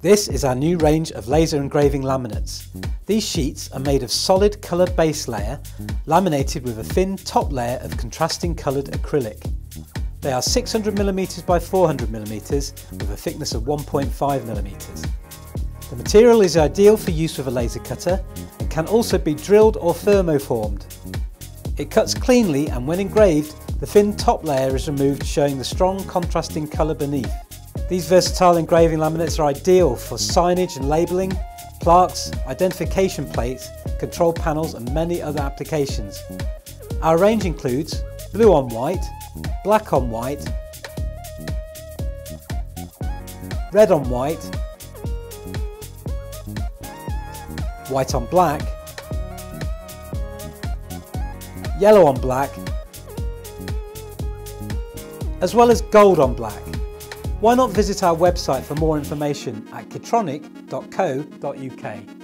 This is our new range of laser engraving laminates. These sheets are made of solid coloured base layer, laminated with a thin top layer of contrasting coloured acrylic. They are 600mm by 400mm with a thickness of 1.5mm. The material is ideal for use with a laser cutter and can also be drilled or thermoformed. It cuts cleanly and when engraved, the thin top layer is removed showing the strong contrasting colour beneath. These versatile engraving laminates are ideal for signage and labelling, plaques, identification plates, control panels and many other applications. Our range includes blue on white, black on white, red on white, white on black, yellow on black, as well as gold on black. Why not visit our website for more information at kitronik.co.uk.